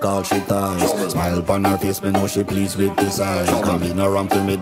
Call she ties Smile upon her face, me know she pleased with this eyes Come in around to me